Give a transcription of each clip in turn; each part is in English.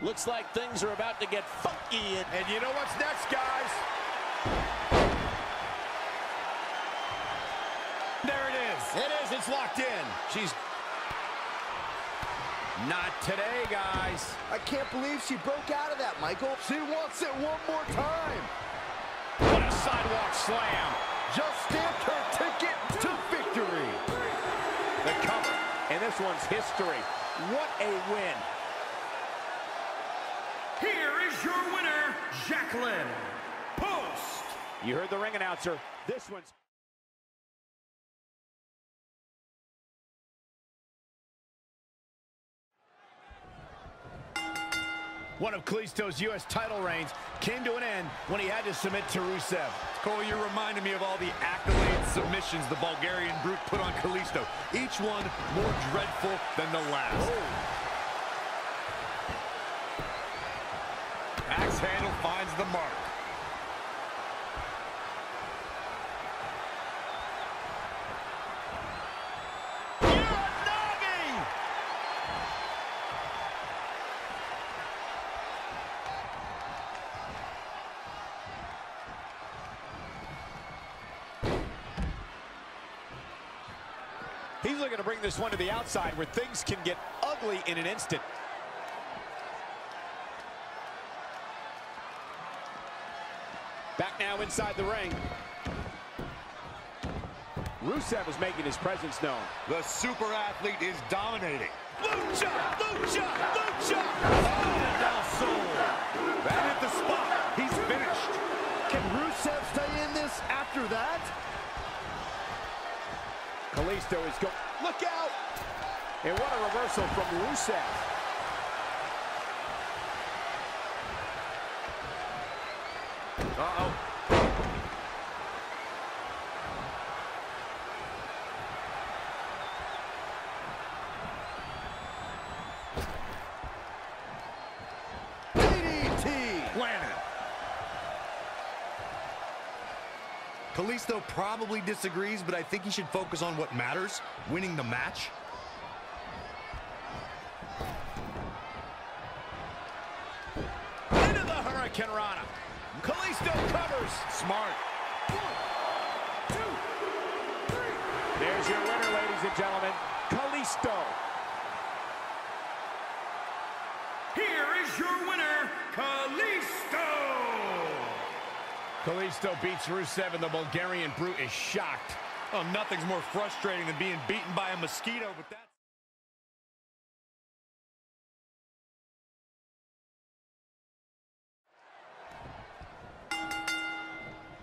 Looks like things are about to get funky. And, and you know what's next, guys? There it is. It is. It's locked in. She's not today, guys. I can't believe she broke out of that, Michael. She wants it one more time. What a sidewalk slam. Just stamped her ticket to victory. The cover. And this one's history. What a win. Jacqueline Post. You heard the ring announcer. This one's... One of Kalisto's U.S. title reigns came to an end when he had to submit to Rusev. Cole, you're reminding me of all the accolade submissions the Bulgarian brute put on Kalisto. Each one more dreadful than the last. Oh. Finds the mark. He's looking to bring this one to the outside where things can get ugly in an instant. Back now inside the ring. Rusev was making his presence known. The super athlete is dominating. Lucha! Lucha! Lucha! Oh, that hit the spot. He's finished. Can Rusev stay in this after that? Kalisto is going. Look out! And what a reversal from Rusev. Uh-oh. DDT! Planet. Kalisto probably disagrees, but I think he should focus on what matters, winning the match. Into the Hurricanrana. Kalisto covers. Smart. One, two, three. There's your winner, ladies and gentlemen, Kalisto. Here is your winner, Kalisto beats Rusev and the Bulgarian Brute is shocked. Oh, nothing's more frustrating than being beaten by a mosquito, but that's...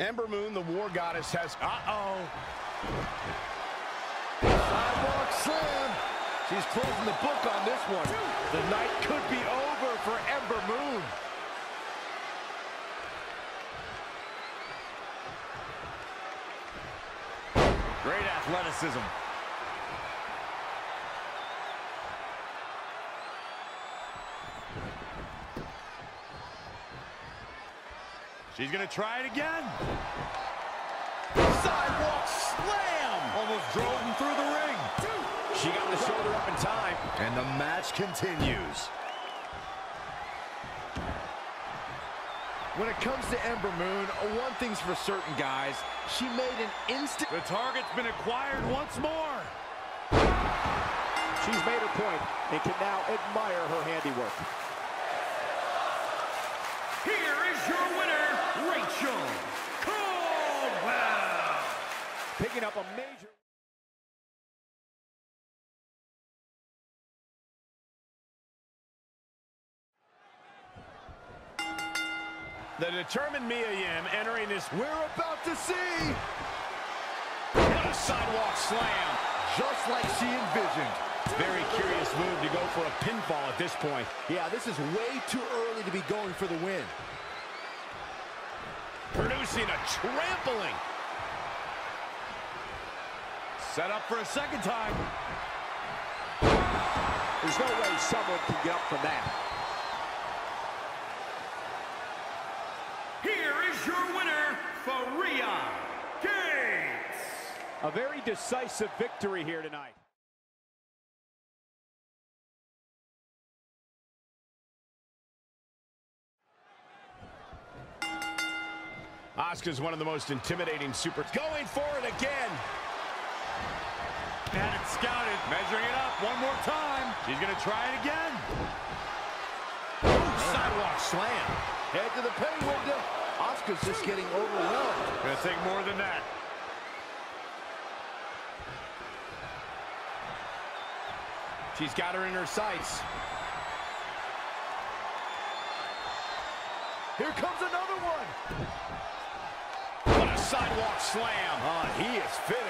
Ember Moon, the war goddess, has... Uh-oh. Sidewalk slam. She's closing the book on this one. The night could be over for Ember Moon. Great athleticism. She's going to try it again. Sidewalk slam. Almost drove him through the ring. She got the shoulder up in time. And the match continues. When it comes to Ember Moon, one thing's for certain, guys. She made an instant... The target's been acquired once more. She's made her point and can now admire her handiwork. Here is your winner, Rachel Caldwell. Picking up a major... The determined Mia Yim entering this... We're about to see, a sidewalk slam. just like she envisioned. Very curious move to go for a pinfall at this point. Yeah, this is way too early to be going for the win. Producing a trampling. Set up for a second time. There's no way someone can get up from that. for Gates. A very decisive victory here tonight. Asuka's one of the most intimidating super. Going for it again. And it's scouted. Measuring it up one more time. She's going to try it again. Ooh, sidewalk slam. Head to the pay window. Asuka's just getting overwhelmed. To take more than that. She's got her in her sights. Here comes another one. What a sidewalk slam. Oh, he is finished.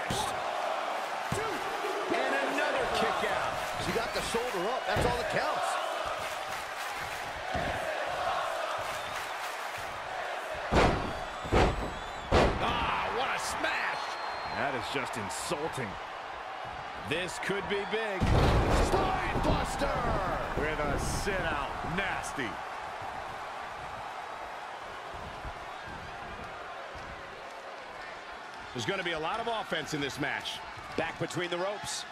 Just insulting. This could be big. Spinebuster! With a sit out. Nasty. There's going to be a lot of offense in this match. Back between the ropes.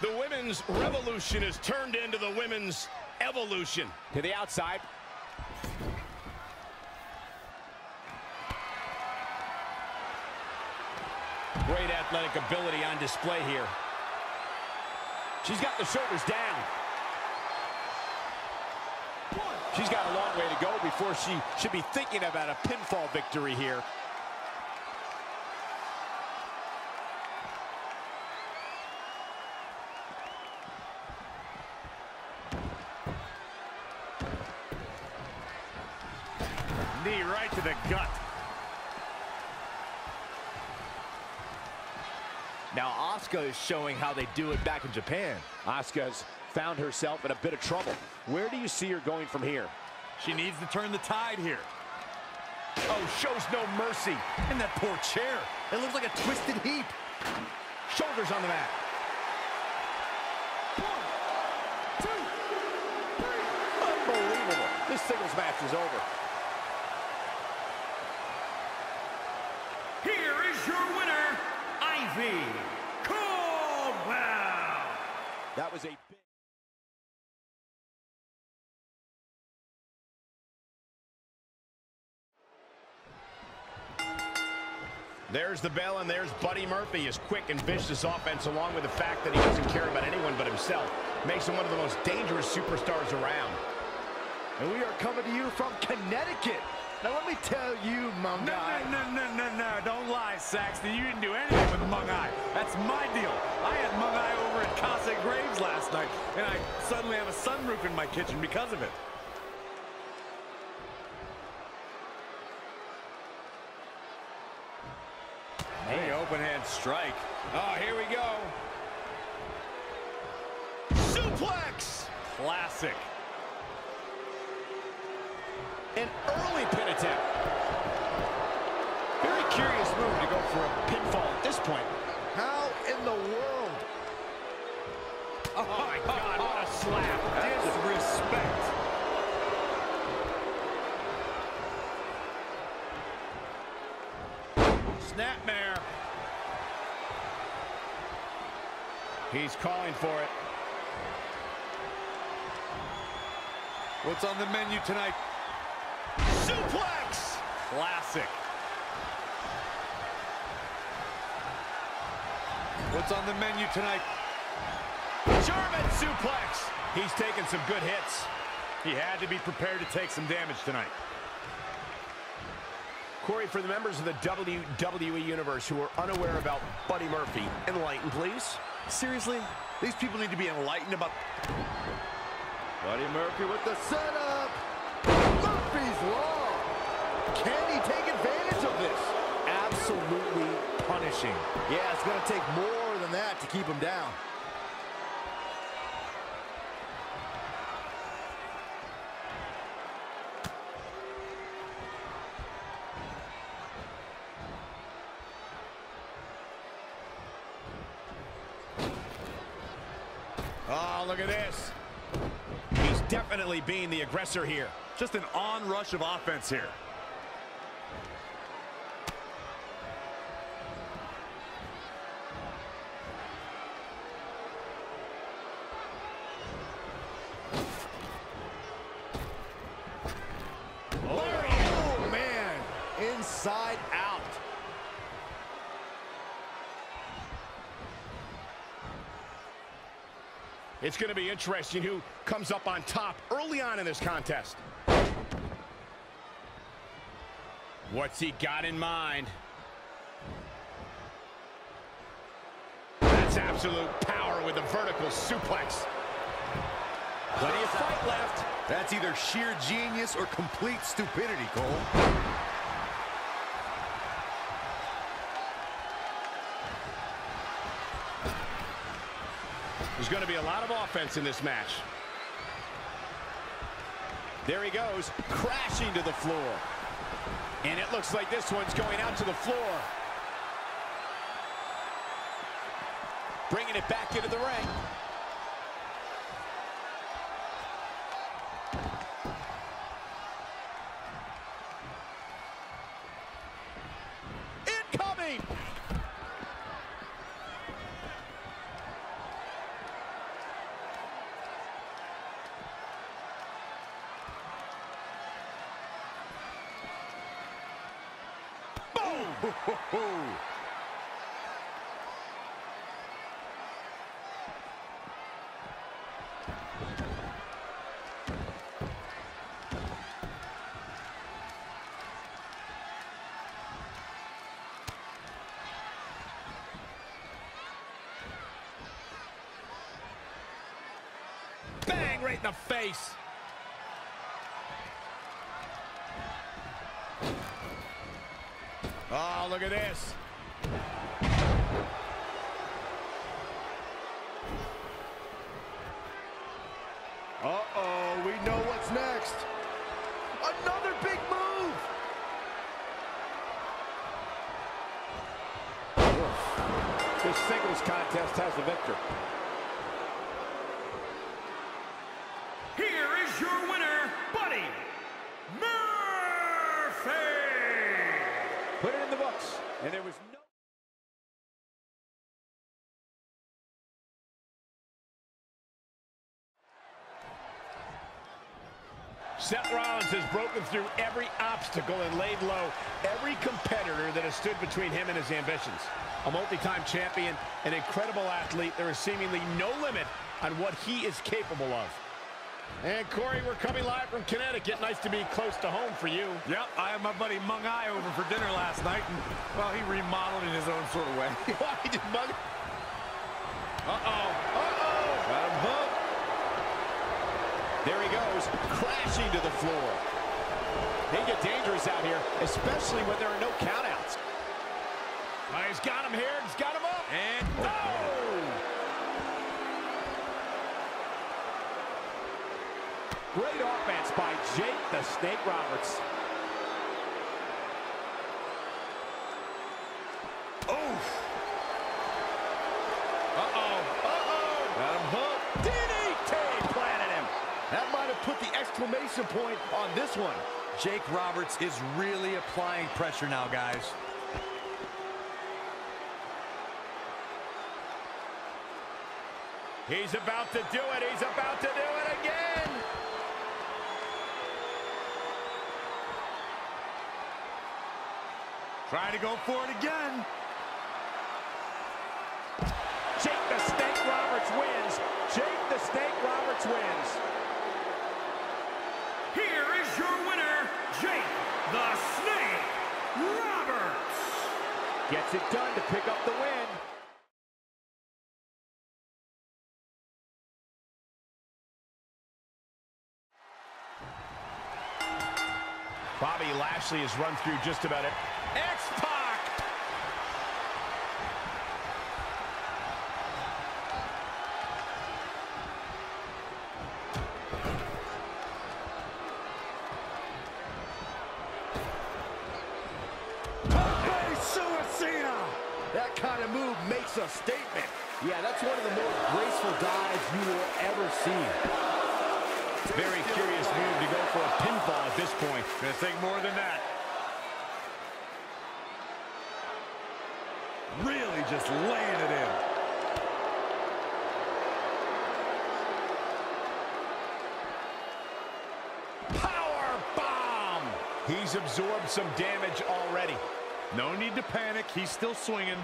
The women's revolution is turned into the women's evolution. To the outside. Great athletic ability on display here. She's got the shoulders down. She's got a long way to go before she should be thinking about a pinfall victory here. Knee right to the gut. Now Asuka is showing how they do it back in Japan. Asuka's found herself in a bit of trouble. Where do you see her going from here? She needs to turn the tide here. Oh, shows no mercy. And that poor chair. It looks like a twisted heap. Shoulders on the mat. One, two, three. Unbelievable. This singles match is over. That was a big... There's the bell, and there's Buddy Murphy. His quick and vicious offense, along with the fact that he doesn't care about anyone but himself, makes him one of the most dangerous superstars around. And we are coming to you from Connecticut. Now let me tell you, my No, guy. no, no, no, no, no. Don't lie, Saxton. You didn't do anything with Mung Eye. That's my deal. I had Mung Eye over at Casa Graves last night, and I suddenly have a sunroof in my kitchen because of it. Hey, open hand strike. Oh, here we go. Suplex! Classic. An early pin attempt. Very curious move to go for a pinfall at this point. How in the world? Oh, my God, what a slap. Disrespect. Snapmare. He's calling for it. What's on the menu tonight? Suplex! Classic. What's on the menu tonight? German suplex! He's taking some good hits. He had to be prepared to take some damage tonight. Corey, for the members of the WWE Universe who are unaware about Buddy Murphy, enlighten, please. Seriously? These people need to be enlightened about... Buddy Murphy with the setup. Can he take advantage of this? Absolutely punishing. Yeah, it's going to take more than that to keep him down. Oh, look at this. He's definitely being the aggressor here. Just an onrush of offense here. Side out. It's going to be interesting who comes up on top early on in this contest. What's he got in mind? That's absolute power with a vertical suplex. Plenty of fight left. That's either sheer genius or complete stupidity, Cole. There's going to be a lot of offense in this match. There he goes, crashing to the floor. And it looks like this one's going out to the floor. Bringing it back into the ring. Bang right in the face. Oh, look at this. Uh-oh, we know what's next. Another big move. This singles contest has the victor. Here is your winner, Buddy Murphy! Put it in the books. And there was no... Seth Rollins has broken through every obstacle and laid low every competitor that has stood between him and his ambitions. A multi-time champion, an incredible athlete, there is seemingly no limit on what he is capable of. And Corey, we're coming live from Connecticut. Nice to be close to home for you. Yep, I had my buddy Mung Eye over for dinner last night, and, well, he remodeled in his own sort of way. Why did Mung? Uh-oh. Uh-oh. Got him hooked. There he goes, crashing to the floor. They get dangerous out here, especially when there are no countouts. Oh, he's got him here. He's got him up. And Oh! Great offense by Jake the Snake Roberts. Uh-oh. Uh-oh. got him hooked. DDT planted him. That might have put the exclamation point on this one. Jake Roberts is really applying pressure now, guys. He's about to do it. He's about to do it again. Trying to go for it again. Jake the Snake Roberts wins. Jake the Snake Roberts wins. Here is your winner, Jake the Snake Roberts! Gets it done to pick up Lashley has run through just about it. X-Pac! Hey, Suicida! That kind of move makes a statement. Yeah, that's one of the most graceful dives you will ever see. Very curious move to go for a pinfall at this point. Gonna take more than that. Really just laying it in. Power bomb! He's absorbed some damage already. No need to panic. He's still swinging.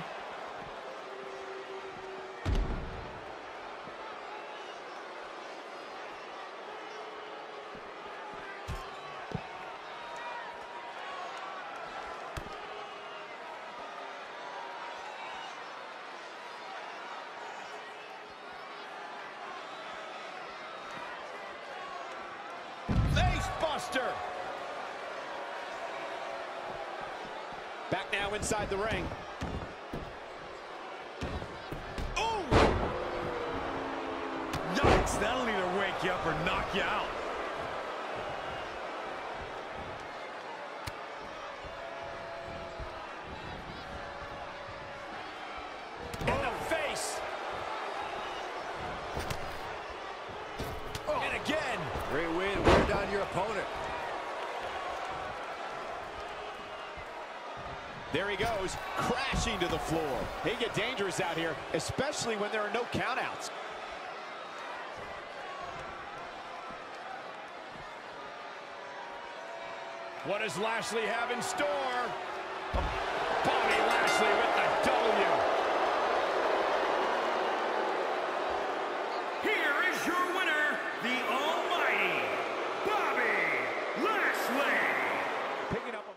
Face buster. Back now inside the ring. Oh! Yikes, that'll either wake you up or knock you out. Your opponent. There he goes, crashing to the floor. They get dangerous out here, especially when there are no countouts. What does Lashley have in store? Bobby Lashley with the W. Here is your winner, the Almighty Bobby Lashley. Picking up a...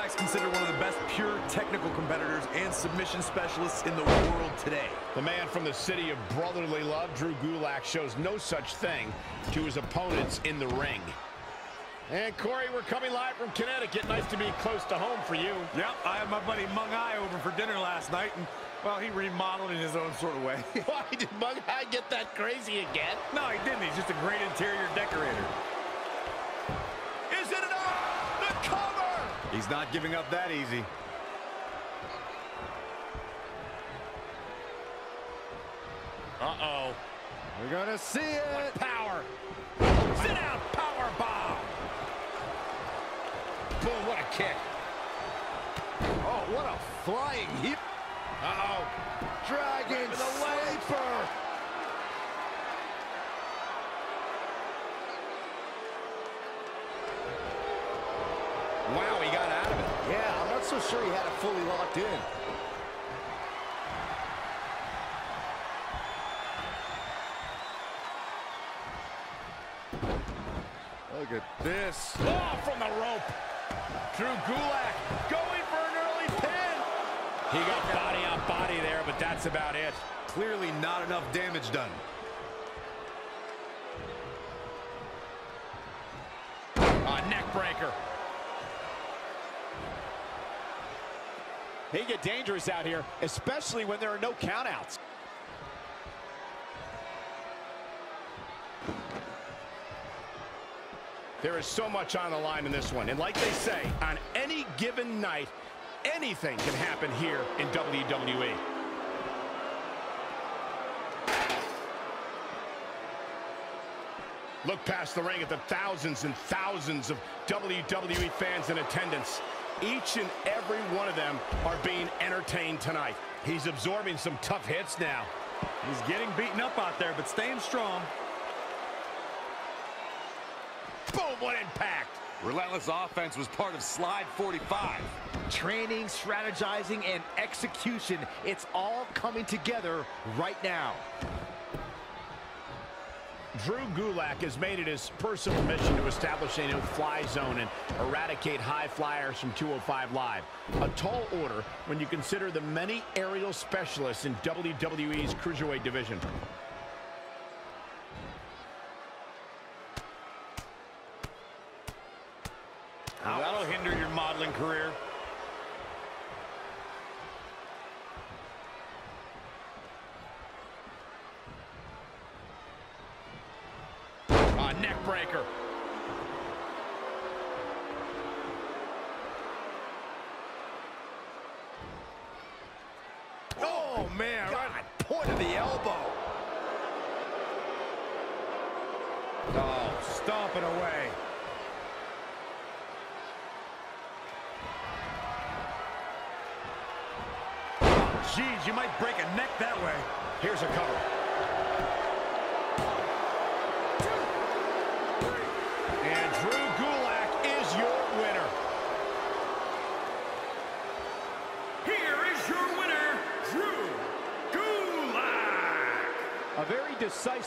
Gulak's considered one of the best pure technical competitors and submission specialists in the world today. The man from the city of brotherly love, Drew Gulak, shows no such thing to his opponents in the ring. And Corey, we're coming live from Connecticut. Nice to be close to home for you. Yep, I had my buddy Mung Ai over for dinner last night, and, well, he remodeled in his own sort of way. Why did Mung High get that crazy again? no, he didn't. He's just a great interior decorator. Is it enough? The cover! He's not giving up that easy. Uh-oh. We're gonna see it. Power. Sit down, power bomb. Boom, what a kick. Oh, what a flying heap. Uh-oh. Dragon Right. Sleeper. Wow, he got out of it. Yeah, I'm not so sure he had it fully locked in. Look at this. Oh, from the rope. Drew Gulak going for an early pin. He got body on body there, but that's about it. Clearly not enough damage done. A neck breaker. They get dangerous out here, especially when there are no countouts. There is so much on the line in this one. And like they say, on any given night, anything can happen here in. WWE. Look past the ring at the thousands and thousands of WWE fans in attendance. Each and every one of them are being entertained tonight. He's absorbing some tough hits now. He's getting beaten up out there, but staying strong. Boom, what impact! Relentless offense was part of Slide 45. Training, strategizing, and execution. It's all coming together right now. Drew Gulak has made it his personal mission to establish a no-fly zone and eradicate high flyers from 205 Live. A tall order when you consider the many aerial specialists in WWE's Cruiserweight division. That'll hinder your modeling career. A neck breaker. Oh, man. Right point of the elbow. Oh, stomp it away. Oh, geez, you might break a neck that way. Here's a cover. Your